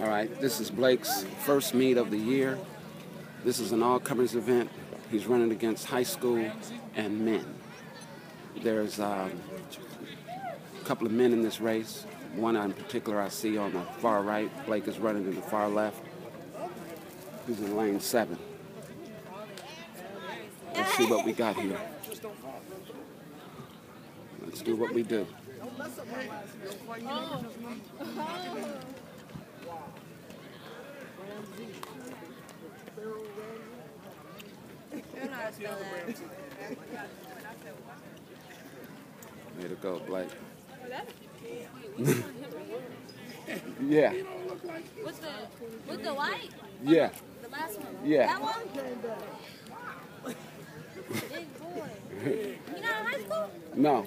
All right, this is Blake's first meet of the year. This is an all-comers event. He's running against high school and men. There's um, a couple of men in this race. One in particular I see on the far right. Blake is running in the far left. He's in lane seven. Let's see what we got here. Let's do what we do. Way to go, Blake. yeah. With the with the white? Yeah. The last one? Yeah. That one? Big boy. You not in high school? No.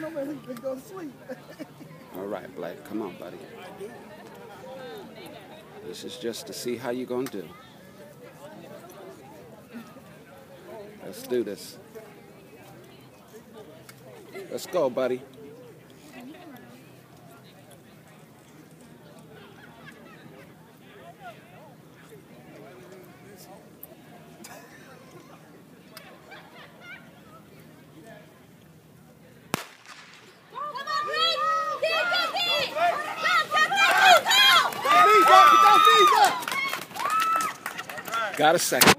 doing them and he go to sleep. All right, Blake. Come on, buddy. This is just to see how you're going to do. Let's do this. Let's go, buddy. Come on, Blake! Dig, dig, dig! Go, Captain! Go! Feet up, get those feet up. Got a second.